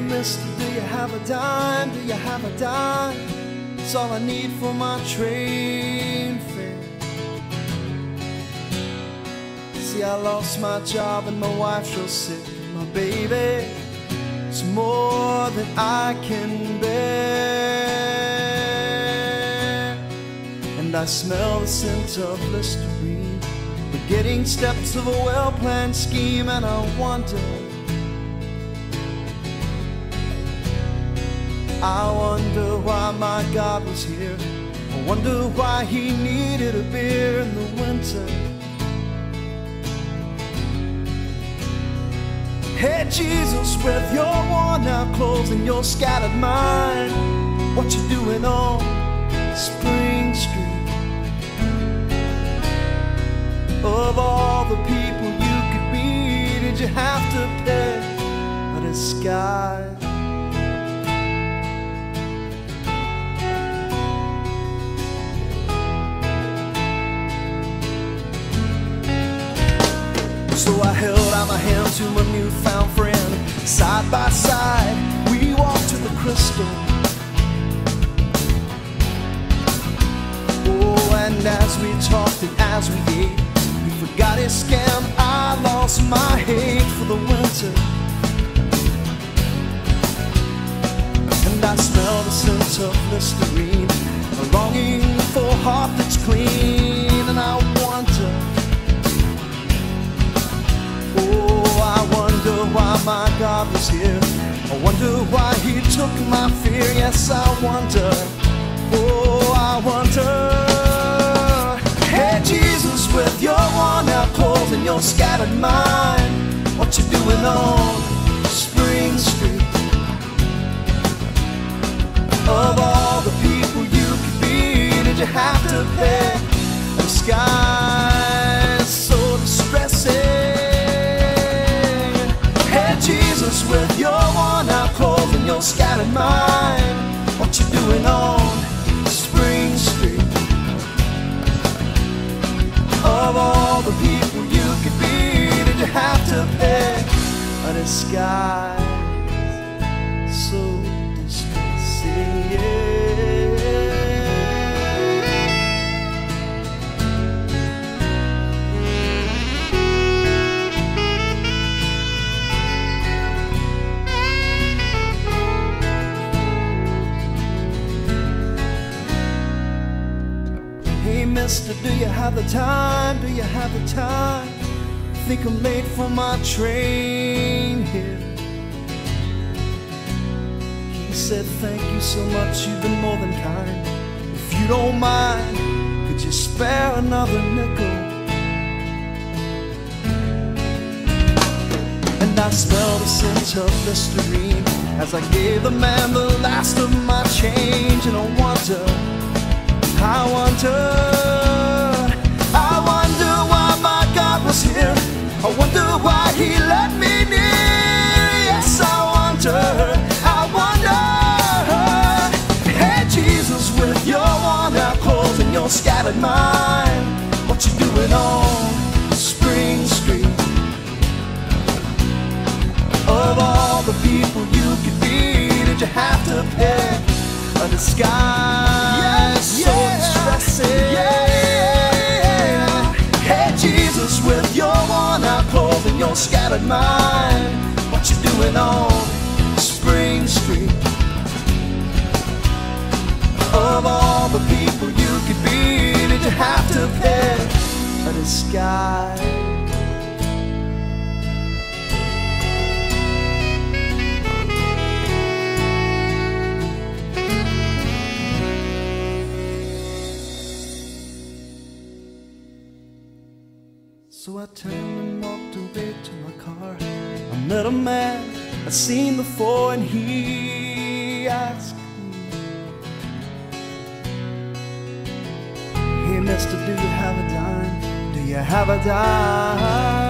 mister, do you have a dime? Do you have a dime? It's all I need for my train fare. See, I lost my job and my wife's real sick. My baby, it's more than I can bear. And I smell the scent of Listerine, Getting steps of a well-planned scheme, and I wonder. I wonder why my God was here. I wonder why he needed a beer in the winter. Hey Jesus, with your worn out clothes and your scattered mind, what you doing on Spring Street? Of all the people my hand to my newfound friend. Side by side, we walked to the Krystal. Oh, and as we talked and as we ate, we forgot his scam. I lost my hate for the winter. And I smell the scent of Listerine, a longing for a heart that's clean. My God was here. I wonder why He took my fear. Yes, I wonder. Oh, I wonder. Hey, Jesus, with your worn out clothes and your scattered mind, what you doing on Jesus, with your worn out clothes and your scattered mind, what you doing on Spring Street? Of all the people you could be, did you have to pick a disguise Hey, mister, do you have the time? Do you have the time? Think I'm late for my train here. He said, Thank you so much, you've been more than kind. If you don't mind, could you spare another nickel? And I smell the scent of Listerine as I gave the man the last of my change, and I wonder. I wonder, the people you could be, did you have to pick a disguise so distressing? Hey Jesus, with your worn out clothes and your scattered mind, what you doing on Spring Street? Of all the people you could be, did you have to pick a disguise? So I turned and walked away to my car. I met a man I'd seen before, and he asked me, Hey, mister, do you have a dime? Do you have a dime?